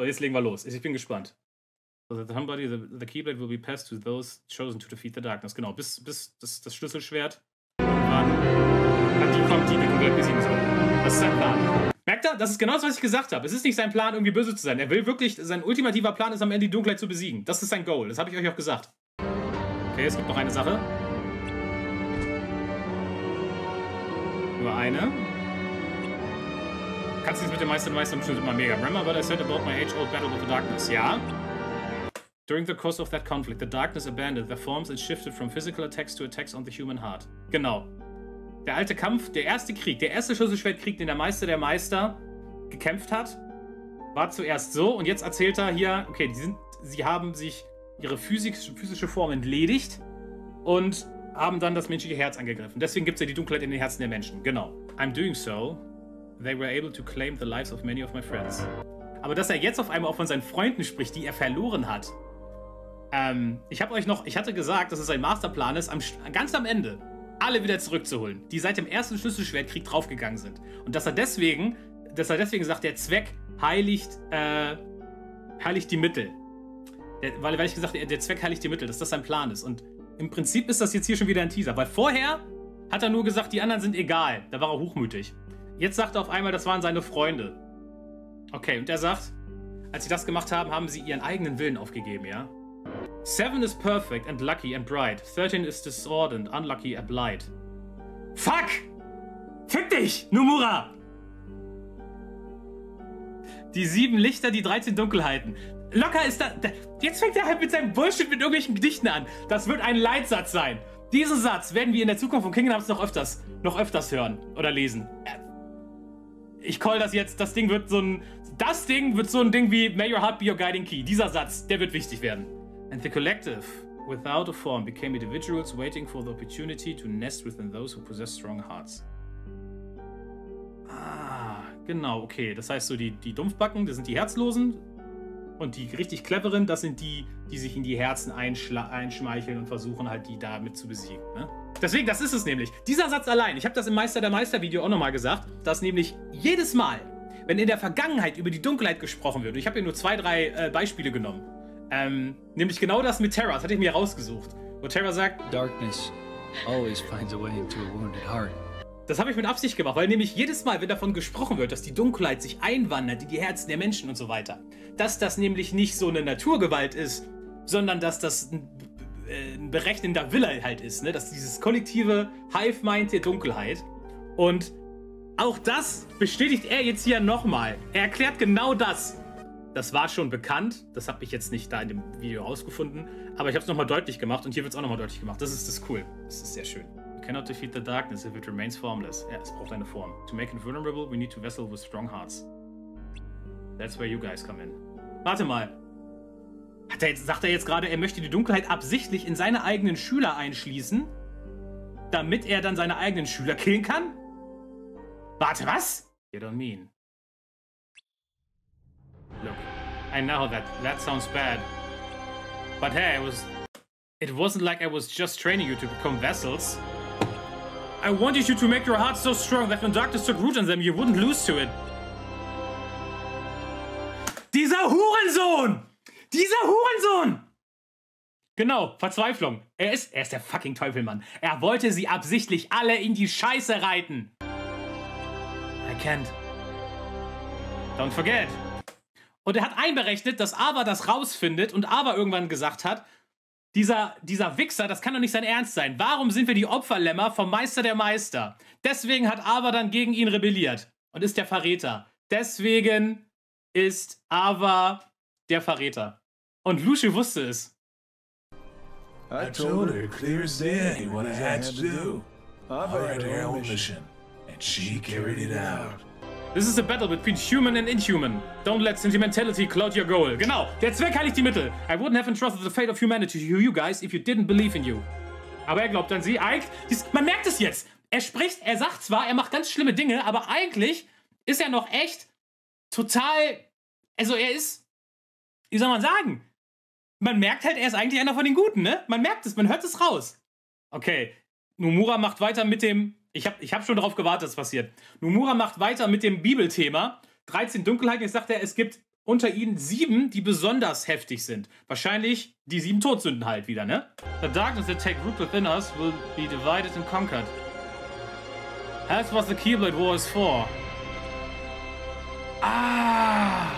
So, jetzt legen wir los. Ich bin gespannt. So that somebody, the, the Keyblade will be passed to those chosen to defeat the darkness. Genau, bis, bis das, das Schlüsselschwert irgendwann an die kommt, die den Dunkelheit besiegen soll. Das ist sein Plan. Merkt er? Das ist genau das, was ich gesagt habe. Es ist nicht sein Plan, irgendwie böse zu sein. Er will wirklich, sein ultimativer Plan ist am Ende die Dunkelheit zu besiegen. Das ist sein Goal. Das habe ich euch auch gesagt. Okay, es gibt noch eine Sache. Nur eine. Kannst du jetzt mit dem Meister Meister bestimmt immer mega. Remember what I said about my age-old battle with the darkness? Ja. During the course of that conflict, the darkness abandoned their forms and shifted from physical attacks to attacks on the human heart. Genau. Der alte Kampf, der erste Krieg, der erste Schlüsselschwertkrieg, den der Meister der Meister gekämpft hat, war zuerst so und jetzt erzählt er hier, okay, die sind, sie haben sich ihre physische, physische Form entledigt und haben dann das menschliche Herz angegriffen. Deswegen gibt es ja die Dunkelheit in den Herzen der Menschen. Genau. I'm doing so. They were able to claim the lives of many of my friends. Aber dass er jetzt auf einmal auch von seinen Freunden spricht, die er verloren hat. Ähm, ich habe euch noch, ich hatte gesagt, dass es sein Masterplan ist, am, ganz am Ende alle wieder zurückzuholen, die seit dem ersten Schlüsselschwertkrieg draufgegangen sind. Und dass er deswegen, dass er deswegen sagt, der Zweck heiligt, äh, heiligt die Mittel. Der, weil, weil ich gesagt der Zweck heiligt die Mittel, dass das sein Plan ist. Und im Prinzip ist das jetzt hier schon wieder ein Teaser, weil vorher hat er nur gesagt, die anderen sind egal. Da war er hochmütig. Jetzt sagt er auf einmal, das waren seine Freunde. Okay, und er sagt, als sie das gemacht haben, haben sie ihren eigenen Willen aufgegeben, ja? Seven is perfect and lucky and bright. Thirteen is disordinate, unlucky and blight. Fuck! Fick dich, Numura! Die sieben Lichter, die 13 Dunkelheiten. Locker ist da, da. Jetzt fängt er halt mit seinem Bullshit mit irgendwelchen Gedichten an. Das wird ein Leitsatz sein. Diesen Satz werden wir in der Zukunft von Kingdom Hearts noch öfters, noch öfters hören oder lesen. Ich call das jetzt, das Ding wird so ein. Das Ding wird so ein Ding wie May your heart be your guiding key. Dieser Satz, der wird wichtig werden. And the collective, without a form, became individuals waiting for the opportunity to nest within those who possess strong hearts. Ah, genau, okay. Das heißt so, die, die Dumpfbacken, das sind die Herzlosen. Und die richtig cleveren, das sind die, die sich in die Herzen einschmeicheln und versuchen halt, die damit zu besiegen. Ne? Deswegen, das ist es nämlich. Dieser Satz allein, ich habe das im Meister der Meister Video auch nochmal gesagt, dass nämlich jedes Mal, wenn in der Vergangenheit über die Dunkelheit gesprochen wird, und ich habe hier nur zwei, drei äh, Beispiele genommen, ähm, nämlich genau das mit Terra, das hatte ich mir rausgesucht, wo Terra sagt, Darkness always finds a way into a wounded heart. Das habe ich mit Absicht gemacht, weil nämlich jedes Mal, wenn davon gesprochen wird, dass die Dunkelheit sich einwandert in die Herzen der Menschen und so weiter, dass das nämlich nicht so eine Naturgewalt ist, sondern dass das ein, äh, ein berechnender Wille halt ist, ne? dass dieses kollektive Hive-Mind der Dunkelheit. Und auch das bestätigt er jetzt hier nochmal. Er erklärt genau das. Das war schon bekannt, das habe ich jetzt nicht da in dem Video rausgefunden, aber ich habe es nochmal deutlich gemacht und hier wird es auch nochmal deutlich gemacht. Das ist das cool. Das ist sehr schön. You cannot defeat the darkness if it remains formless. Ja, es braucht eine Form. To make it vulnerable, we need to vessel with strong hearts. That's where you guys come in. Warte mal. Hat er jetzt, sagt er jetzt gerade, er möchte die Dunkelheit absichtlich in seine eigenen Schüler einschließen, damit er dann seine eigenen Schüler killen kann? Warte, was? You don't mean. Look, I know that that sounds bad. But hey, it was it wasn't like I was just training you to become vessels. I wanted you to make your heart so strong that when darkness took root in them, you wouldn't lose to it. Dieser Hurensohn! Dieser Hurensohn! Genau, Verzweiflung. Er ist, er ist der fucking Teufelmann. Er wollte sie absichtlich alle in die Scheiße reiten. I can't. Don't forget. Und er hat einberechnet, dass Ava das rausfindet und Ava irgendwann gesagt hat, dieser, dieser Wichser, das kann doch nicht sein Ernst sein. Warum sind wir die Opferlämmer vom Meister der Meister? Deswegen hat Ava dann gegen ihn rebelliert und ist der Verräter. Deswegen ist Ava der Verräter. Und Lucio wusste es. I told her clear as day what I had to do. I had her own mission, and she carried it out. This is a battle between human and inhuman. Don't let sentimentality cloud your goal. Genau, der Zweck heiligt die Mittel. I wouldn't have entrusted the fate of humanity to you guys if you didn't believe in you. Aber er glaubt an sie. Ike, man merkt es jetzt. Er spricht, er sagt zwar, er macht ganz schlimme Dinge, aber eigentlich ist er noch echt total. Also er ist. Wie soll man sagen? Man merkt halt, er ist eigentlich einer von den Guten, ne? Man merkt es, man hört es raus. Okay, Nomura macht weiter mit dem ich habe ich hab schon darauf gewartet, dass passiert. Nomura macht weiter mit dem Bibelthema. 13 Dunkelheiten. Jetzt sagt er, es gibt unter ihnen sieben, die besonders heftig sind. Wahrscheinlich die sieben Todsünden halt wieder, ne? The darkness that take root within us will be divided and conquered. That's what the Keyblade War is for. Ah.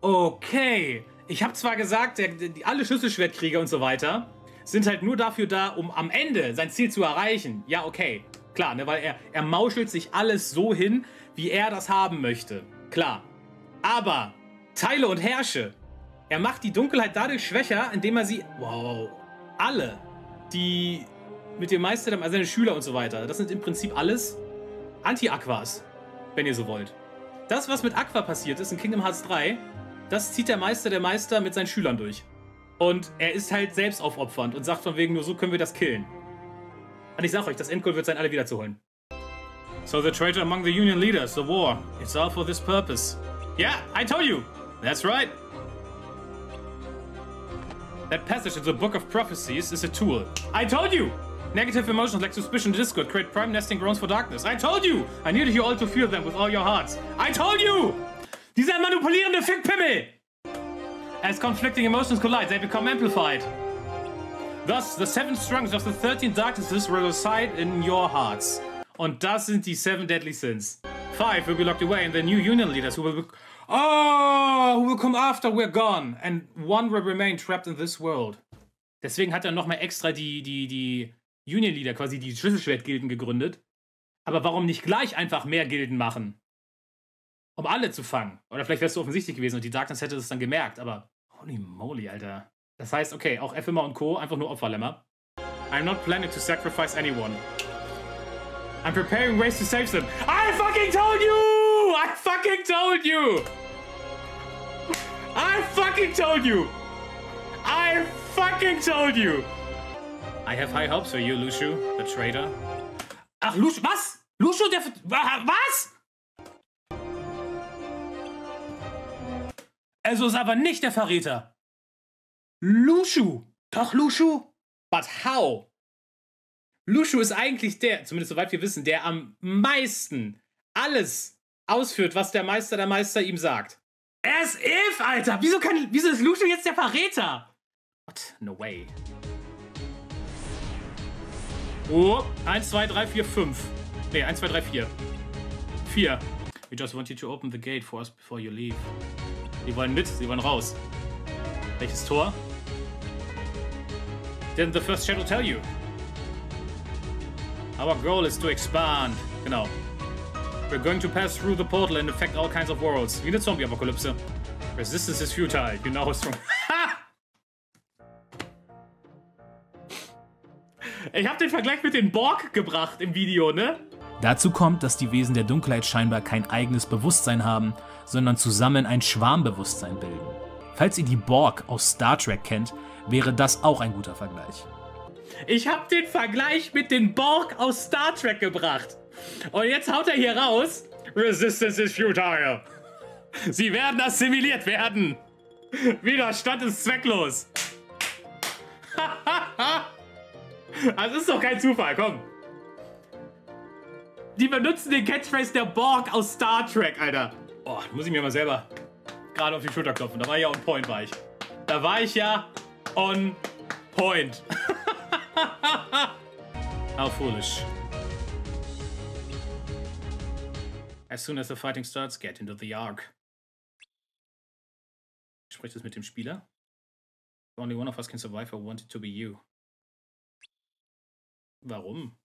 Okay. Ich habe zwar gesagt, der, die, alle Schlüsselschwertkrieger und so weiter sind halt nur dafür da, um am Ende sein Ziel zu erreichen. Ja, okay. Klar, ne, weil er, er mauschelt sich alles so hin, wie er das haben möchte. Klar. Aber teile und herrsche. Er macht die Dunkelheit dadurch schwächer, indem er sie. Wow. Alle, die mit dem Meister, also seine Schüler und so weiter, das sind im Prinzip alles Anti-Aquas, wenn ihr so wollt. Das, was mit Aqua passiert ist in Kingdom Hearts 3, das zieht der Meister der Meister mit seinen Schülern durch. Und er ist halt selbst aufopfernd und sagt von wegen, nur so können wir das killen. Und ich sag euch, das Endgoal wird sein, alle wiederzuholen. So the traitor among the Union leaders, the war, it's all for this purpose. Yeah, I told you! That's right! That passage in the Book of Prophecies is a tool. I told you! Negative emotions like suspicion and discord create prime nesting grounds for darkness. I told you! I needed you all to feel them with all your hearts. I told you! Dieser manipulierende Fickpimmel! As conflicting emotions collide, they become amplified. Thus, the seven strungs of the 13 darknesses will reside in your hearts. Und das sind die seven deadly sins. Five will be locked away in the new union leaders who will be Oh, who will come after we're gone. And one will remain trapped in this world. Deswegen hat er nochmal extra die, die, die Union Leader, quasi die Schlüsselschwertgilden gegründet. Aber warum nicht gleich einfach mehr Gilden machen? Um alle zu fangen. Oder vielleicht es so offensichtlich gewesen und die Darkness hätte es dann gemerkt, aber holy moly, Alter. Das heißt, okay, auch Effimer und Co. einfach nur Opferlämmer. I'm not planning to sacrifice anyone. I'm preparing ways to save them. I fucking told you! I fucking told you! I fucking told you! I fucking told you! I have high hopes for you, Lushu, the traitor. Ach, Lushu, was? Lushu, der... Was? Also ist aber nicht der Verräter. Lushu. Doch, Lushu. But how? Lushu ist eigentlich der, zumindest soweit wir wissen, der am meisten alles ausführt, was der Meister der Meister ihm sagt. Er ist If, Alter. Wieso, kann, wieso ist Lushu jetzt der Verräter? What? No way. Oh, 1, 2, 3, 4, 5. Ne, 1, 2, 3, 4. 4. We just want you to open the gate for us before you leave. Die wollen mit, sie wollen raus. Welches Tor? Didn't the first shadow tell you? Our goal is to expand. Genau. We're going to pass through the portal and affect all kinds of worlds. Wie eine Zombie-Apokalypse. Resistance is futile. You know how strong. ich habe den Vergleich mit den Borg gebracht im Video, ne? Dazu kommt, dass die Wesen der Dunkelheit scheinbar kein eigenes Bewusstsein haben, sondern zusammen ein Schwarmbewusstsein bilden. Falls ihr die Borg aus Star Trek kennt, wäre das auch ein guter Vergleich. Ich habe den Vergleich mit den Borg aus Star Trek gebracht. Und jetzt haut er hier raus. Resistance is futile. Sie werden assimiliert werden. Widerstand ist zwecklos. das ist doch kein Zufall, komm. Die benutzen den Catchphrase der Borg aus Star Trek, Alter. Oh, muss ich mir mal selber gerade auf die Schulter klopfen. Da war ich ja on point, war ich. Da war ich ja on point. How foolish. As soon as the fighting starts, get into the arc. Spricht es mit dem Spieler? Only one of us can survive. I want it to be you. Warum?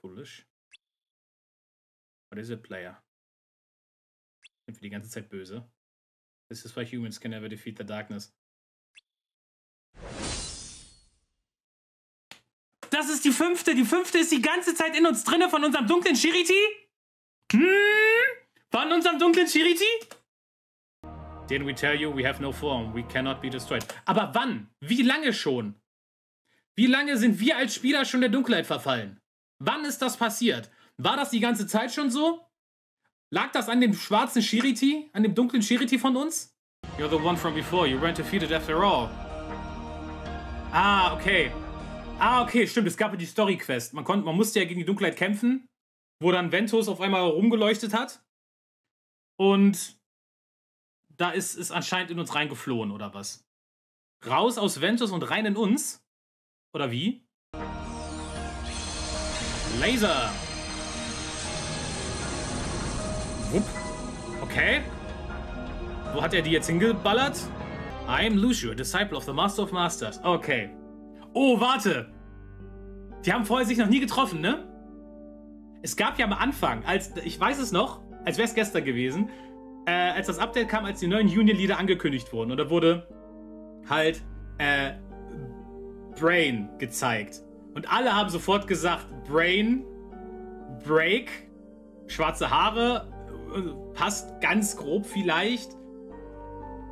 Foolish. What is it, player? Sind wir die ganze Zeit böse? This is why humans can never defeat the darkness. Das ist die fünfte. Die fünfte ist die ganze Zeit in uns drinne von unserem dunklen Shiriti? Hm? Von unserem dunklen Shiriti? Didn't we tell you we have no form? We cannot be destroyed. Aber wann? Wie lange schon? Wie lange sind wir als Spieler schon der Dunkelheit verfallen? Wann ist das passiert? War das die ganze Zeit schon so? Lag das an dem schwarzen Shiriti? An dem dunklen Shiriti von uns? You're the one from before. You weren't defeated after all. Ah, okay. Ah, okay, stimmt. Es gab ja die Story-Quest. Man, man musste ja gegen die Dunkelheit kämpfen, wo dann Ventus auf einmal rumgeleuchtet hat. Und da ist es anscheinend in uns reingeflohen, oder was? Raus aus Ventus und rein in uns? Oder wie? Laser. Wupp. Okay. Wo hat er die jetzt hingeballert? I am Lucio, disciple of the Master of Masters. Okay. Oh, warte. Die haben vorher sich noch nie getroffen, ne? Es gab ja am Anfang, als ich weiß es noch, als wäre es gestern gewesen, äh, als das Update kam, als die neuen Union-Lieder angekündigt wurden. Und da wurde halt äh, Brain gezeigt. Und alle haben sofort gesagt, Brain, Break, schwarze Haare, äh, passt ganz grob vielleicht.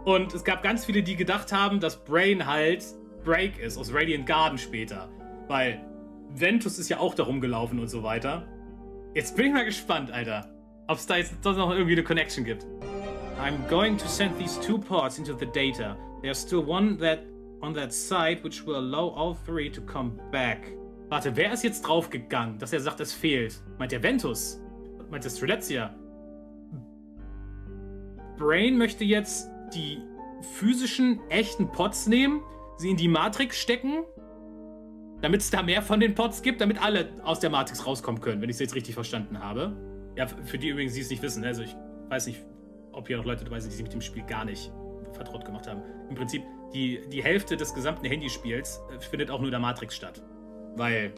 Und es gab ganz viele, die gedacht haben, dass Brain halt Break ist, aus Radiant Garden später. Weil Ventus ist ja auch darum gelaufen und so weiter. Jetzt bin ich mal gespannt, Alter. Ob es da jetzt doch noch irgendwie eine Connection gibt. I'm going to send these two parts into the data. There's still one that on that side which will allow all three to come back. Warte, wer ist jetzt draufgegangen, dass er sagt, es fehlt? Meint der Ventus? Meint der Strelezia? Brain möchte jetzt die physischen, echten Pots nehmen, sie in die Matrix stecken, damit es da mehr von den Pots gibt, damit alle aus der Matrix rauskommen können, wenn ich es jetzt richtig verstanden habe. Ja, für die übrigens, die es nicht wissen, also ich weiß nicht, ob hier noch Leute dabei sind, die sich mit dem Spiel gar nicht vertraut gemacht haben. Im Prinzip, die, die Hälfte des gesamten Handyspiels äh, findet auch nur der Matrix statt. Weil.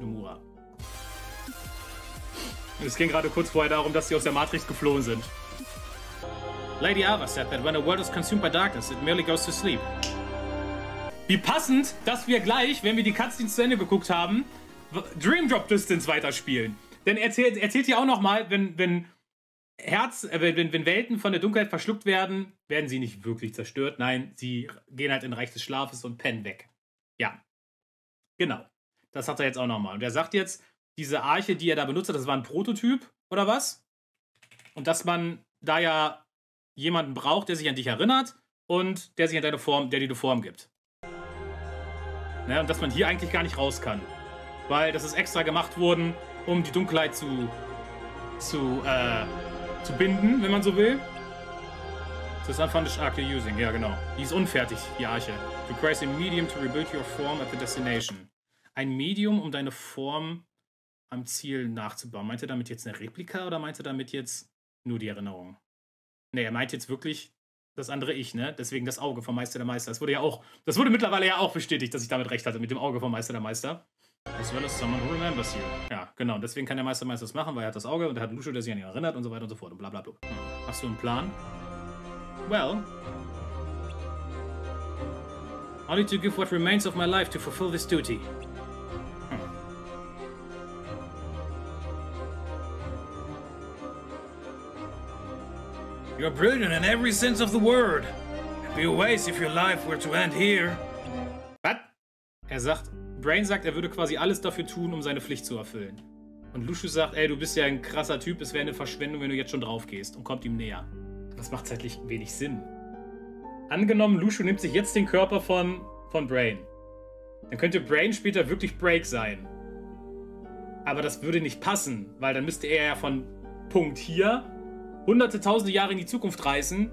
Nomura. Es ging gerade kurz vorher darum, dass sie aus der Matrix geflohen sind. Lady Ava said that when a world is consumed by darkness, it merely goes to sleep. Wie passend, dass wir gleich, wenn wir die Cutscenes zu Ende geguckt haben, Dream Drop Distance weiterspielen. Denn er erzählt, erzählt hier auch nochmal, wenn, wenn Herz, äh, wenn, wenn Welten von der Dunkelheit verschluckt werden, werden sie nicht wirklich zerstört. Nein, sie gehen halt in Reich des Schlafes und pennen weg. Ja. Genau. Das hat er jetzt auch nochmal. Und er sagt jetzt, diese Arche, die er da benutzt hat, das war ein Prototyp oder was? Und dass man da ja jemanden braucht, der sich an dich erinnert und der sich an deine Form, der dir eine Form gibt. Ne? Und dass man hier eigentlich gar nicht raus kann. Weil das ist extra gemacht worden, um die Dunkelheit zu, zu, äh, zu binden, wenn man so will. Das unfinished arc you're using, ja genau. Die ist unfertig, die Arche. Requires a medium to rebuild your form at the destination. Ein Medium, um deine Form am Ziel nachzubauen. Meint er damit jetzt eine Replika oder meint er damit jetzt nur die Erinnerung? Ne, er meint jetzt wirklich das andere Ich, ne? Deswegen das Auge vom Meister der Meister. Das wurde ja auch, das wurde mittlerweile ja auch bestätigt, dass ich damit recht hatte, mit dem Auge vom Meister der Meister. As well as someone who remembers you. Ja, genau. Deswegen kann der Meister Meister das machen, weil er hat das Auge und er hat Lucio, der sich an ihn erinnert und so weiter und so fort und bla bla bla. Hm. Hast du einen Plan? Well. I need to give what remains of my life to fulfill this duty. You're brilliant in every sense of the word. It'd be a waste if your life were to end here. Was? Er sagt, Brain sagt, er würde quasi alles dafür tun, um seine Pflicht zu erfüllen. Und Lucius sagt, ey, du bist ja ein krasser Typ, es wäre eine Verschwendung, wenn du jetzt schon drauf gehst und kommt ihm näher. Das macht zeitlich wenig Sinn. Angenommen, Lucio nimmt sich jetzt den Körper von, von Brain. Dann könnte Brain später wirklich Break sein. Aber das würde nicht passen, weil dann müsste er ja von Punkt hier hunderte, tausende Jahre in die Zukunft reisen,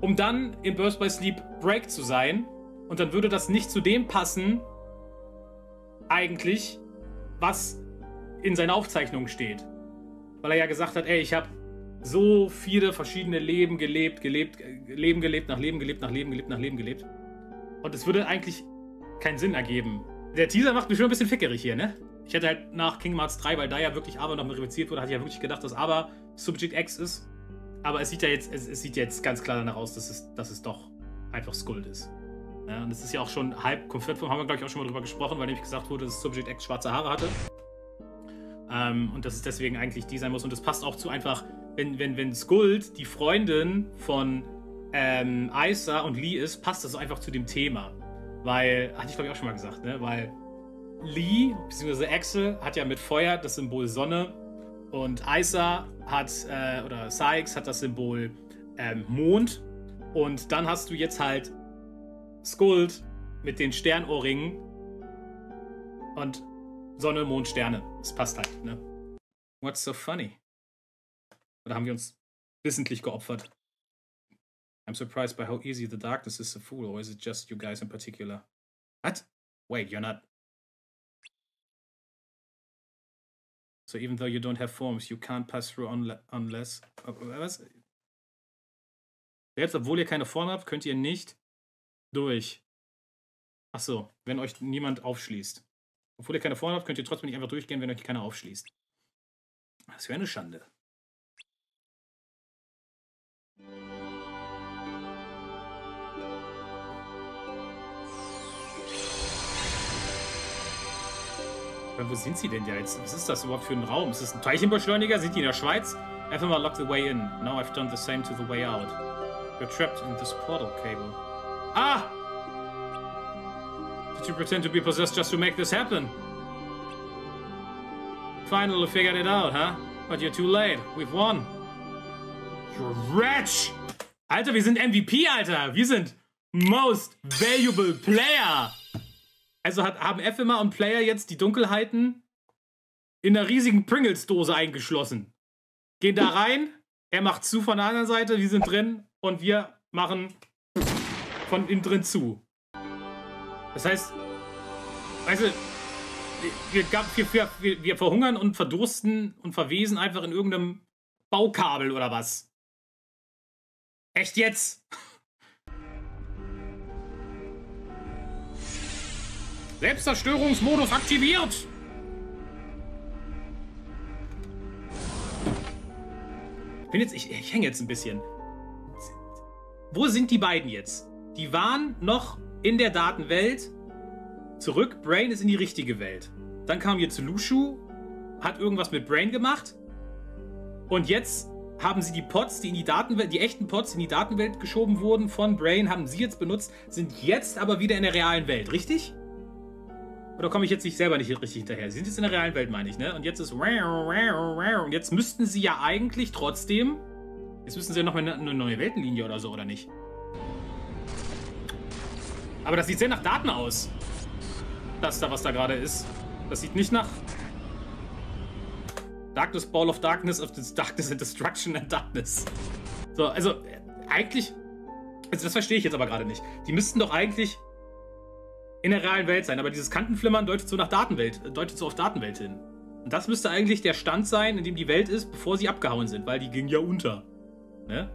um dann in Birth by Sleep Break zu sein. Und dann würde das nicht zu dem passen, eigentlich, was in seiner Aufzeichnung steht. Weil er ja gesagt hat, ey, ich habe so viele verschiedene Leben gelebt, gelebt, Leben gelebt, nach Leben gelebt, nach Leben gelebt, nach Leben gelebt. Und es würde eigentlich keinen Sinn ergeben. Der Teaser macht mich schon ein bisschen fickerig hier, ne? Ich hätte halt nach Kingdom Hearts 3, weil da ja wirklich Aber noch reduziert wurde, hatte ich ja wirklich gedacht, dass Aber Subject X ist. Aber es sieht ja jetzt, es, es sieht jetzt ganz klar danach aus, dass es, dass es doch einfach Skuld ist. Ja, und das ist ja auch schon halb konfirmiert, haben wir glaube ich auch schon mal drüber gesprochen, weil nämlich gesagt wurde, dass Subject X schwarze Haare hatte. Ähm, und dass es deswegen eigentlich die sein muss. Und das passt auch zu einfach, wenn, wenn, wenn Skuld die Freundin von ähm, Isa und Lee ist, passt das einfach zu dem Thema. Weil, hatte ich glaube ich auch schon mal gesagt, ne? Weil Lee, bzw. Axel, hat ja mit Feuer das Symbol Sonne und Isa hat, äh, oder Sykes hat das Symbol ähm, Mond. Und dann hast du jetzt halt Skuld mit den Sternohrringen und Sonne, Mond, Sterne. Das passt halt, ne? What's so funny? Oder haben wir uns wissentlich geopfert. I'm surprised by how easy the darkness is to fool, or is it just you guys in particular? What? Wait, you're not. So even though you don't have forms, you can't pass through unle unless. Uh, was? Selbst obwohl ihr keine Form habt, könnt ihr nicht durch. Ach so, wenn euch niemand aufschließt. Obwohl ihr keine Form habt, könnt ihr trotzdem nicht einfach durchgehen, wenn euch keiner aufschließt. Das wäre eine Schande. Aber wo sind sie denn jetzt? Was ist das überhaupt für ein Raum? Ist das ein Teilchenbeschleuniger? Sind die in der Schweiz? FMR locked the way in. Now I've done the same to the way out. You're trapped in this portal cable. Ah! Did you pretend to be possessed just to make this happen? Finally figured it out, huh? But you're too late. We've won. You're wretch! Alter, wir sind MVP, Alter! Wir sind Most Valuable Player! Also hat, haben FMA und Player jetzt die Dunkelheiten in einer riesigen Pringles-Dose eingeschlossen. Gehen da rein, er macht zu von der anderen Seite, wir sind drin und wir machen von innen drin zu. Das heißt, weißt du, wir, wir, wir, wir verhungern und verdursten und verwesen einfach in irgendeinem Baukabel oder was. Echt jetzt? Selbstzerstörungsmodus aktiviert! Bin jetzt, ich, ich hänge jetzt ein bisschen. Wo sind die beiden jetzt? Die waren noch in der Datenwelt. Zurück, Brain ist in die richtige Welt. Dann kam hier zu Lushu, hat irgendwas mit Brain gemacht. Und jetzt haben sie die Pods, die in die Datenwelt, die echten Pods in die Datenwelt geschoben wurden von Brain, haben sie jetzt benutzt, sind jetzt aber wieder in der realen Welt, richtig? Oder komme ich jetzt nicht selber nicht richtig hinterher? Sie sind jetzt in der realen Welt, meine ich, ne? Und jetzt ist. Und jetzt müssten sie ja eigentlich trotzdem. Jetzt müssten sie ja noch eine neue Weltenlinie oder so, oder nicht? Aber das sieht sehr nach Daten aus. Das da, was da gerade ist. Das sieht nicht nach. Darkness Ball of Darkness of Darkness and Destruction and Darkness. So, also, eigentlich. Also, das verstehe ich jetzt aber gerade nicht. Die müssten doch eigentlich in der realen Welt sein. Aber dieses Kantenflimmern deutet so nach Datenwelt, deutet so auf Datenwelt hin. Und das müsste eigentlich der Stand sein, in dem die Welt ist, bevor sie abgehauen sind, weil die ging ja unter. Ne?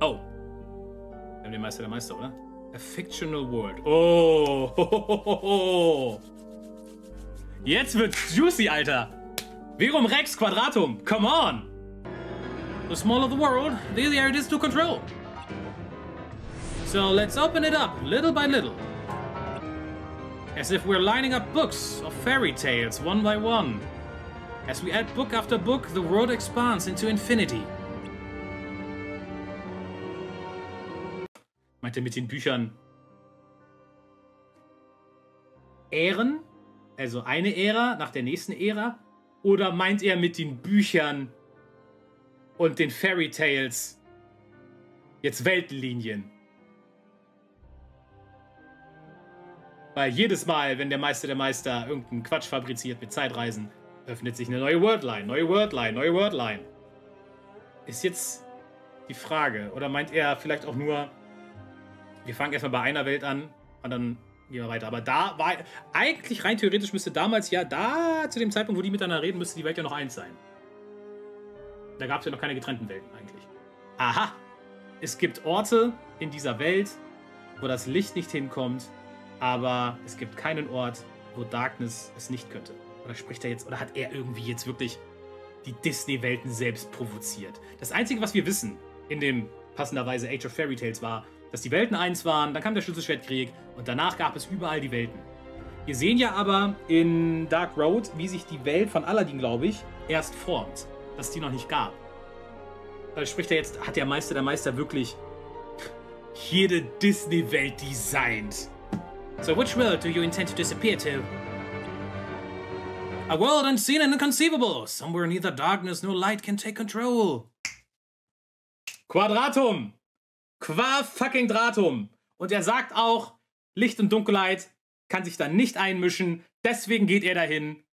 Oh. Wir haben den Meister der Meister, oder? A fictional world. Oh. Ho, ho, ho, Jetzt wird's juicy, Alter. Virum Rex Quadratum. Come on. The smaller the world, the easier it is to control. So let's open it up little by little. as if we're lining up books of fairy tales one by one. As we add book after book, the world expands into infinity. Meint er mit den Büchern Ähren? Also eine Ära nach der nächsten Ära? Oder meint er mit den Büchern und den Fairy Tales jetzt Weltenlinien? Weil jedes Mal, wenn der Meister der Meister irgendeinen Quatsch fabriziert mit Zeitreisen, öffnet sich eine neue Wordline, neue Wordline, neue Wordline. Ist jetzt die Frage. Oder meint er vielleicht auch nur, wir fangen erstmal bei einer Welt an und dann gehen wir weiter. Aber da war, eigentlich rein theoretisch müsste damals ja, da zu dem Zeitpunkt, wo die miteinander reden, müsste die Welt ja noch eins sein. Da gab es ja noch keine getrennten Welten eigentlich. Aha! Es gibt Orte in dieser Welt, wo das Licht nicht hinkommt, aber es gibt keinen Ort, wo Darkness es nicht könnte. Oder spricht er jetzt, oder hat er irgendwie jetzt wirklich die Disney-Welten selbst provoziert? Das Einzige, was wir wissen in dem passenderweise Age of Fairy Tales war, dass die Welten eins waren, dann kam der Schlüsselschwertkrieg und danach gab es überall die Welten. Wir sehen ja aber in Dark Road, wie sich die Welt von Aladdin, glaube ich, erst formt. Dass die noch nicht gab. Da spricht er jetzt, hat der Meister der Meister wirklich jede Disney-Welt designt? So which world do you intend to disappear to? A world unseen and inconceivable, somewhere neither darkness nor light can take control. Quadratum! Qua fucking Dratum! Und er sagt auch, Licht und Dunkelheit kann sich da nicht einmischen, deswegen geht er dahin.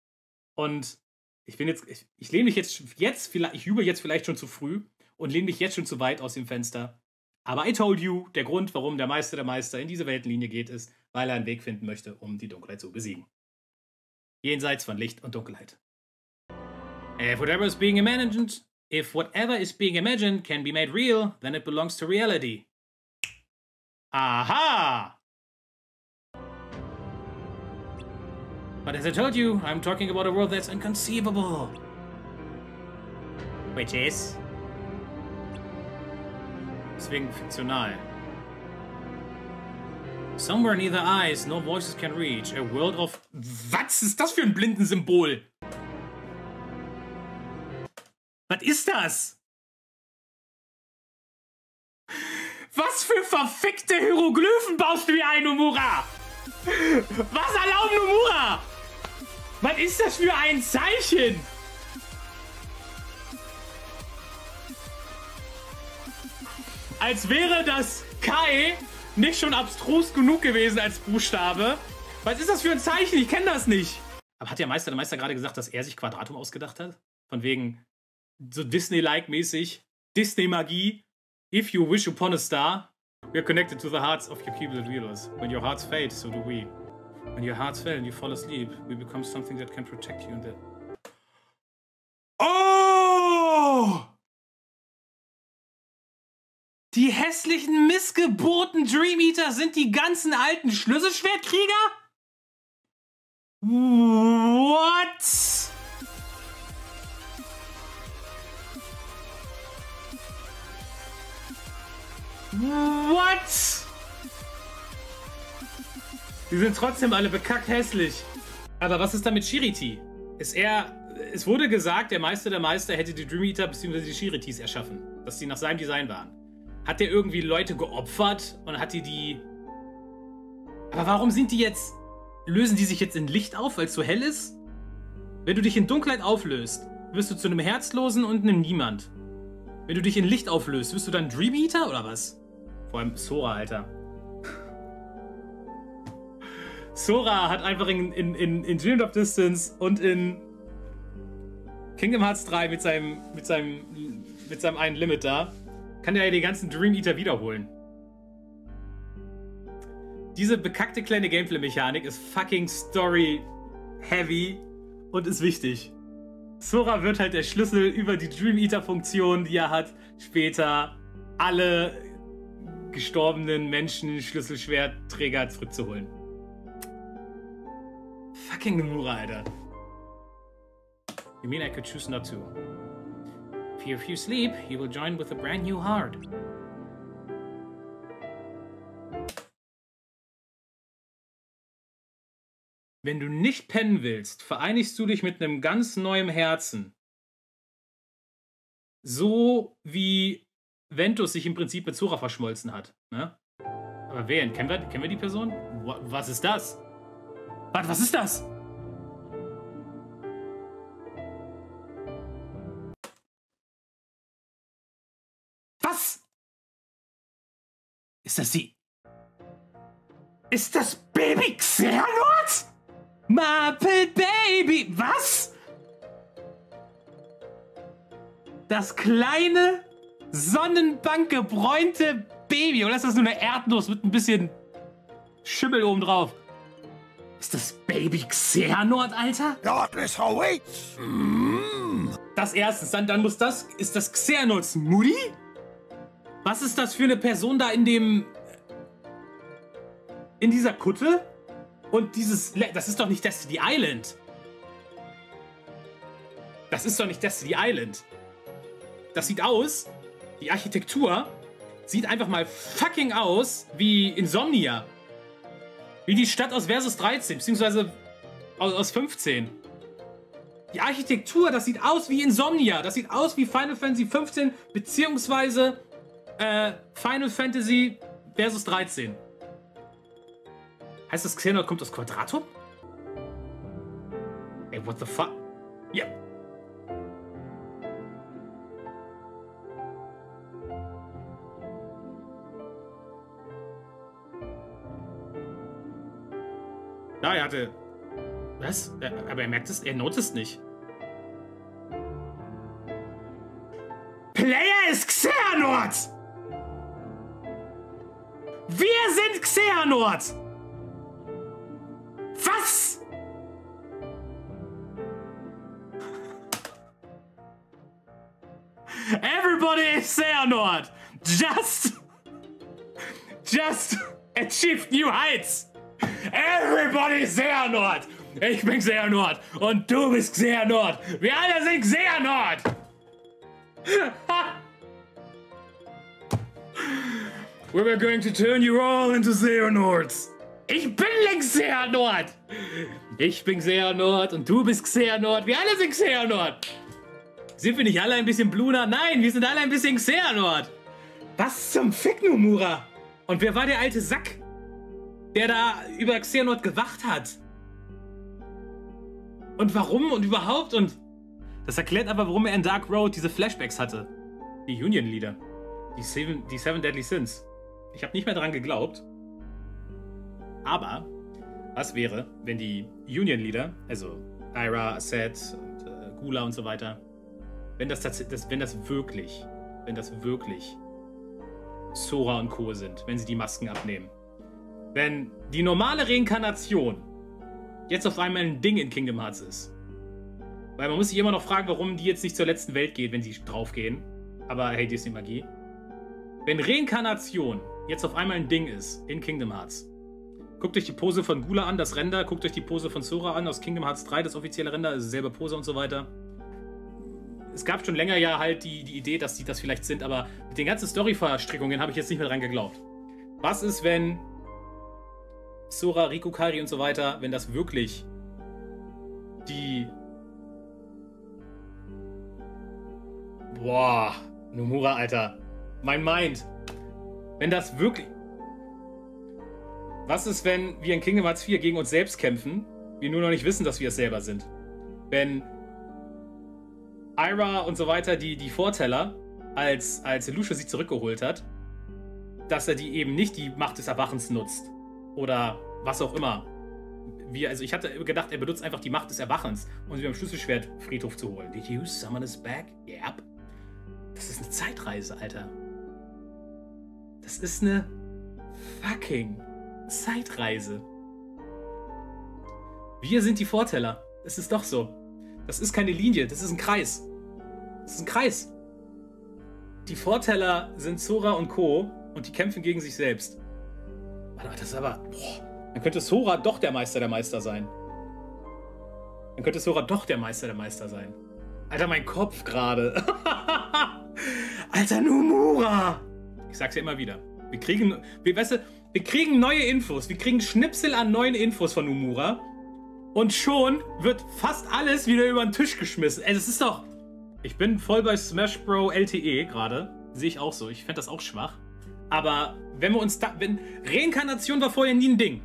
Und ich bin jetzt, ich, ich lehne mich jetzt, jetzt vielleicht, ich übe jetzt vielleicht schon zu früh und lehne mich jetzt schon zu weit aus dem Fenster. Aber I told you, der Grund, warum der Meister der Meister in diese Weltenlinie geht, ist, weil er einen Weg finden möchte, um die Dunkelheit zu besiegen. Jenseits von Licht und Dunkelheit. If whatever is being imagined, if whatever is being imagined can be made real, then it belongs to reality. Aha! But as I told you, I'm talking about a world that's inconceivable. Which is? Deswegen. Somewhere neither eyes nor voices can reach. A world of. Was ist das für ein Blindensymbol? Was ist das? Was für verfickte Hieroglyphen baust du hier ein, Nomura? Was erlaubt Nomura? Was ist das für ein Zeichen? Als wäre das Kai nicht schon abstrus genug gewesen als Buchstabe. Was ist das für ein Zeichen? Ich kenne das nicht. Aber hat der Meister, der Meister gerade gesagt, dass er sich Quadratum ausgedacht hat? Von wegen so Disney-like mäßig. Disney-Magie. If you wish upon a star, we are connected to the hearts of your people that realize. When your hearts fade, so do we. When your hearts fail and you fall asleep, we become something that can protect you in the. Oh! Die hässlichen Missgeburten Dream Eater sind die ganzen alten Schlüsselschwertkrieger? What? What? Die sind trotzdem alle bekackt hässlich. Aber was ist da mit Shiriti? Ist er. Es wurde gesagt, der Meister der Meister hätte die Dream Eater bzw. die Shiritis erschaffen. Dass sie nach seinem Design waren. Hat der irgendwie Leute geopfert und hat die die. Aber warum sind die jetzt. Lösen die sich jetzt in Licht auf, weil es so hell ist? Wenn du dich in Dunkelheit auflöst, wirst du zu einem Herzlosen und einem Niemand. Wenn du dich in Licht auflöst, wirst du dann Dream Eater oder was? Vor allem Sora, Alter. Sora hat einfach in, in, in, in Dream of Distance und in Kingdom Hearts 3 mit seinem, mit seinem, mit seinem einen Limit da, kann er ja die ganzen Dream Eater wiederholen. Diese bekackte kleine Gameplay-Mechanik ist fucking story-heavy und ist wichtig. Sora wird halt der Schlüssel über die Dream Eater-Funktion, die er hat, später alle gestorbenen Menschen Schlüsselschwertträger zurückzuholen. Fucking Nomura, Alter. You mean I could choose not to? If you sleep, you will join with a brand new heart. Wenn du nicht pennen willst, vereinigst du dich mit einem ganz neuen Herzen. So wie Ventus sich im Prinzip mit Zora verschmolzen hat. Ne? Aber wen? Kennen wir, kennen wir die Person? Was ist das? Warte, was ist das? Was? Ist das die... Ist das Baby Xehanort? Muppet Baby. Was? Das kleine, sonnenbankgebräunte Baby. Oder ist das nur eine Erdnuss mit ein bisschen Schimmel oben drauf? Ist das Baby Xehanort, Alter? Darkness awaits. Mm. Das erstens. Dann, dann muss das. Ist das Xehanorts Mutti? Was ist das für eine Person da in dem. In dieser Kutte? Und dieses. Das ist doch nicht Destiny Island. Das ist doch nicht Destiny Island. Das sieht aus. Die Architektur sieht einfach mal fucking aus wie Insomnia. Wie die Stadt aus Versus 13, beziehungsweise aus, aus 15. Die Architektur, das sieht aus wie Insomnia. Das sieht aus wie Final Fantasy 15, beziehungsweise äh, Final Fantasy Versus 13. Heißt das Xehanort kommt aus Quadratum? Ey, what the fuck? Ja. Ja, er hatte. Was? Aber er merkt es, er noticed nicht. Player ist Xehanort! Wir sind Xehanort! Was? Everybody is Xehanort! Just... Just achieved new heights! Everybody Xehanort! Ich bin Xehanort und du bist Xehanort! Wir alle sind Xehanort! We were going to turn you all into Xehanorts! Ich bin längst Xehanort! Ich bin Xehanort und du bist Xehanort. Wir alle sind Xehanort! Sind wir nicht alle ein bisschen Bluna? Nein, wir sind alle ein bisschen Xehanort! Was zum Fick, Numura? Und wer war der alte Sack, der da über Xehanort gewacht hat? Und warum und überhaupt und... Das erklärt aber, warum er in Dark Road diese Flashbacks hatte. Die Union-Lieder. Die Seven, die Seven Deadly Sins. Ich habe nicht mehr dran geglaubt. Aber, was wäre, wenn die Union-Lieder, also Ira, Seth, und, äh, Gula und so weiter, wenn das, das, wenn das wirklich, wenn das wirklich Sora und Co. sind, wenn sie die Masken abnehmen. Wenn die normale Reinkarnation jetzt auf einmal ein Ding in Kingdom Hearts ist. Weil man muss sich immer noch fragen, warum die jetzt nicht zur letzten Welt geht, wenn sie draufgehen. Aber hey, die ist die Magie. Wenn Reinkarnation jetzt auf einmal ein Ding ist in Kingdom Hearts. Guckt euch die Pose von Gula an, das Render. Guckt euch die Pose von Sora an aus Kingdom Hearts 3, das offizielle Render, also selbe Pose und so weiter. Es gab schon länger ja halt die, die Idee, dass die das vielleicht sind, aber mit den ganzen Story-Verstrickungen habe ich jetzt nicht mehr dran geglaubt. Was ist, wenn Sora, Rikukari und so weiter, wenn das wirklich die. Boah, Nomura, Alter. Mein Mind. Wenn das wirklich. Was ist, wenn wir in Kingdom Hearts 4 gegen uns selbst kämpfen, wir nur noch nicht wissen, dass wir es selber sind? Wenn Ira und so weiter die, die Vorteller, als, als Lucia sie zurückgeholt hat, dass er die eben nicht die Macht des Erwachens nutzt, oder was auch immer. Wie, also ich hatte gedacht, er benutzt einfach die Macht des Erwachens, um sie beim Schlüsselschwertfriedhof zu holen. Did you summon us back? Yep. Das ist eine Zeitreise, Alter. Das ist eine fucking Zeitreise. Wir sind die Vorteller. Es ist doch so. Das ist keine Linie, das ist ein Kreis. Das ist ein Kreis. Die Vorteller sind Zora und Co. und die kämpfen gegen sich selbst. Das ist aber. Boah, dann könnte Sora doch der Meister der Meister sein. Dann könnte Sora doch der Meister der Meister sein. Alter, mein Kopf gerade. Alter, Numura! Ich sag's ja immer wieder. Wir kriegen, wir, weißt du, wir kriegen neue Infos. Wir kriegen Schnipsel an neuen Infos von Numura. Und schon wird fast alles wieder über den Tisch geschmissen. Ey, das ist doch. Ich bin voll bei Smash Bro LTE gerade. Sehe ich auch so. Ich fände das auch schwach. Aber wenn wir uns da. Wenn, Reinkarnation war vorher nie ein Ding.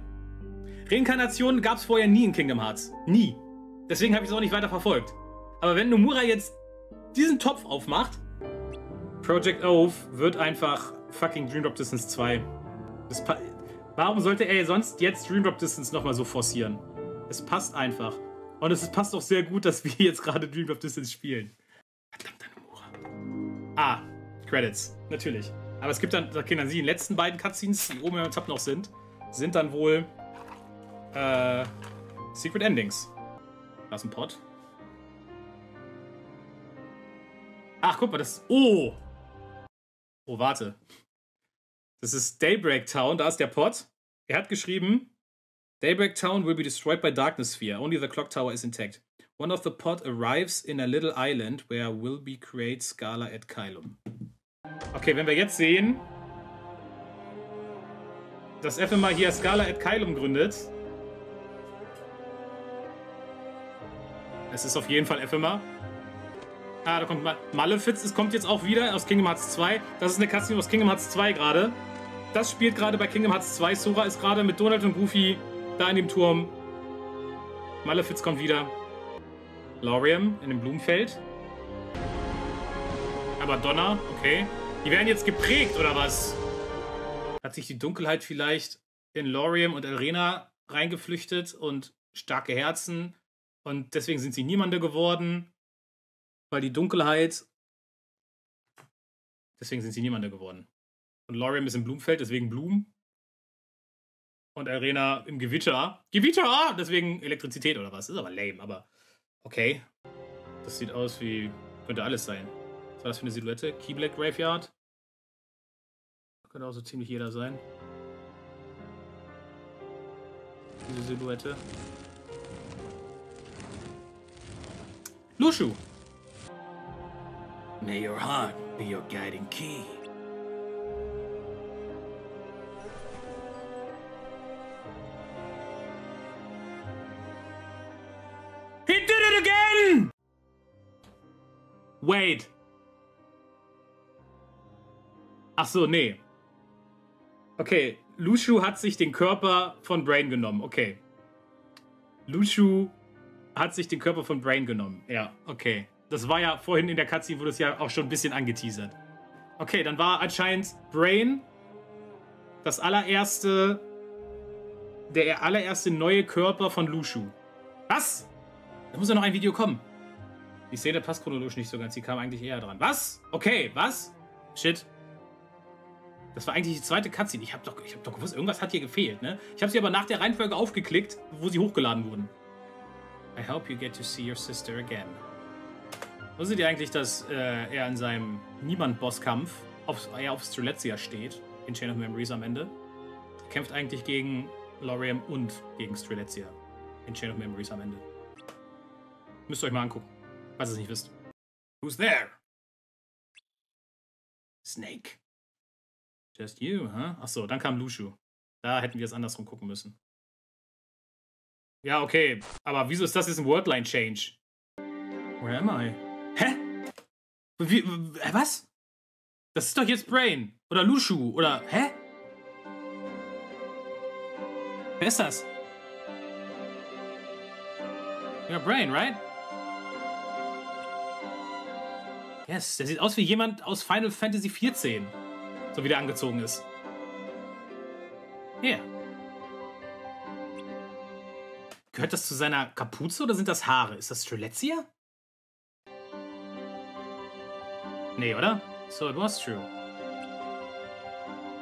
Reinkarnation gab es vorher nie in Kingdom Hearts. Nie. Deswegen habe ich es auch nicht weiter verfolgt. Aber wenn Nomura jetzt diesen Topf aufmacht, Project Oath wird einfach fucking Dream Drop Distance 2. Warum sollte er sonst jetzt Dream Drop Distance nochmal so forcieren? Es passt einfach. Und es passt auch sehr gut, dass wir jetzt gerade Dream Drop Distance spielen. Verdammter Nomura. Ah, Credits. Natürlich. Aber es gibt dann, da können dann die letzten beiden Cutscenes, die oben im Tab noch sind, sind dann wohl äh, Secret Endings. Da ist ein Pot. Ach, guck mal, das. Oh! Oh, warte. Das ist Daybreak Town, da ist der Pot. Er hat geschrieben: Daybreak Town will be destroyed by Darkness Sphere. Only the clock tower is intact. One of the pot arrives in a little island where will be create Scala at Kylum. Okay, wenn wir jetzt sehen, dass FMA hier Scala at Kylum gründet, Es ist auf jeden Fall FMA. Ah, da kommt Mal Malefiz. Es kommt jetzt auch wieder aus Kingdom Hearts 2. Das ist eine Cutscene aus Kingdom Hearts 2 gerade. Das spielt gerade bei Kingdom Hearts 2. Sora ist gerade mit Donald und Goofy da in dem Turm. Malefiz kommt wieder. Lauriam in dem Blumenfeld. Aber Donner, okay. Die werden jetzt geprägt, oder was? Hat sich die Dunkelheit vielleicht in Lauriam und Elrena reingeflüchtet und starke Herzen und deswegen sind sie niemande geworden, weil die Dunkelheit Deswegen sind sie niemande geworden. Und Lorium ist im Blumenfeld, deswegen Blumen. Und Arena im Gewitter. Gewitter! Deswegen Elektrizität oder was. Ist aber lame, aber okay. Das sieht aus wie. Könnte alles sein. Was war das für eine Silhouette? Keyblade Graveyard. Könnte auch so ziemlich jeder sein. Diese Silhouette. Lushu! May your heart be your guiding key. He did it again! Wait. Ach so, nee. Okay, Lushu hat sich den Körper von Brain genommen. Okay. Lushu hat sich den Körper von Brain genommen. Ja, okay. Das war ja vorhin in der Cutscene, wurde es ja auch schon ein bisschen angeteasert. Okay, dann war anscheinend Brain das allererste, der allererste neue Körper von Lushu. Was? Da muss ja noch ein Video kommen. Die Szene passt chronologisch nicht so ganz, die kam eigentlich eher dran. Was? Okay, was? Shit. Das war eigentlich die zweite Cutscene. Ich hab doch, hab doch gewusst, irgendwas hat hier gefehlt, ne? Ich habe sie aber nach der Reihenfolge aufgeklickt, wo sie hochgeladen wurden. I hope you get to see your sister again. Wusstet ihr eigentlich, dass äh, er in seinem Niemand-Bosskampf auf, er auf Strelezia steht, in Chain of Memories am Ende? Er kämpft eigentlich gegen Lorium und gegen Strelezia in Chain of Memories am Ende. Müsst ihr euch mal angucken, falls ihr es nicht wisst. Who's there? Snake. Just you, huh? Achso, dann kam Lushu. Da hätten wir es andersrum gucken müssen. Ja, okay. Aber wieso ist das jetzt ein Wordline-Change? Where am I? Hä? Wie, was? Das ist doch jetzt Brain. Oder Lushu. Oder, hä? Wer ist das? Ja, Brain, right? Yes, der sieht aus wie jemand aus Final Fantasy XIV. So wie der angezogen ist. Ja. Gehört das zu seiner Kapuze oder sind das Haare? Ist das Strelezia? Nee, oder? So it was true.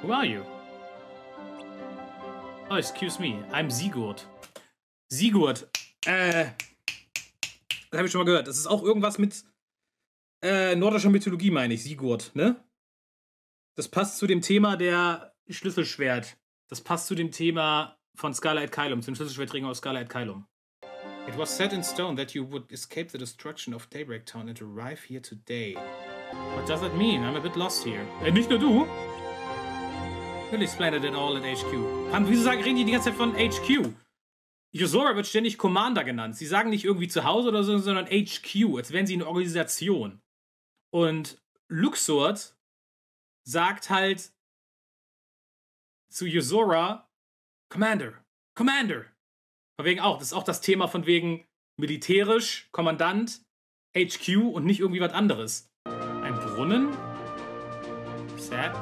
Who are you? Oh, excuse me. I'm Sigurd. Sigurd. Äh. Das habe ich schon mal gehört. Das ist auch irgendwas mit äh, nordischer Mythologie, meine ich. Sigurd, ne? Das passt zu dem Thema der Schlüsselschwert. Das passt zu dem Thema von Scarlet Kylum, zum Schlüsselschwerträger aus Scarlet Kylum. It was set in stone that you would escape the destruction of Daybreak Town and arrive here today. What does that mean? I'm a bit lost here. Äh, nicht nur du? We'll explain it all at HQ. Haben, wieso sagen, reden die die ganze Zeit von HQ? Yosora wird ständig Commander genannt. Sie sagen nicht irgendwie zu Hause oder so, sondern HQ, als wären sie eine Organisation. Und Luxord sagt halt zu Yosora Commander, Commander. Von wegen auch, das ist auch das Thema von wegen militärisch, Kommandant, HQ und nicht irgendwie was anderes. Ein Brunnen? Sad.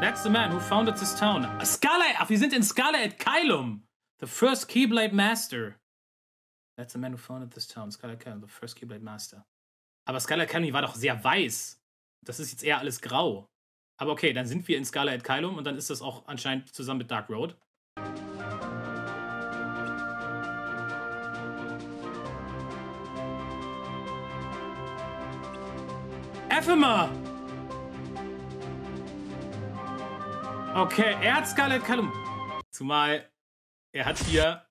That's the man who founded this town. Scarlet, ach, wir sind in Scarlet Kylum. The first Keyblade Master. That's the man who founded this town. Scarlet Kylum, the first Keyblade Master. Aber Scarlet die war doch sehr weiß. Das ist jetzt eher alles grau. Aber okay, dann sind wir in Scarlet Kylum und dann ist das auch anscheinend zusammen mit Dark Road. Ephema! Okay, er hat Scarlet Kylum. Zumal er hat hier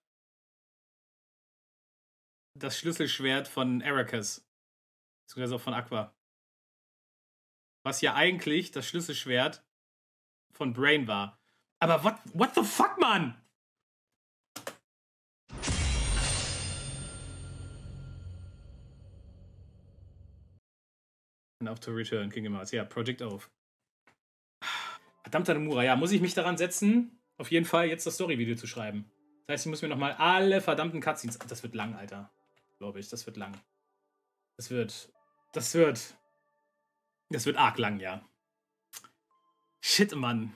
das Schlüsselschwert von Ericus. Beziehungsweise auch von Aqua. Was ja eigentlich das Schlüsselschwert von Brain war. Aber what, what the fuck, Mann? Enough to return, Kingdom Hearts. Ja, Project Oath. Verdammter Nomura, ja, muss ich mich daran setzen, auf jeden Fall jetzt das Story-Video zu schreiben. Das heißt, ich muss mir nochmal alle verdammten Cutscenes. Das wird lang, Alter. Glaube ich, das wird lang. Das wird. Das wird. Das wird arg lang, ja. Shit, Mann.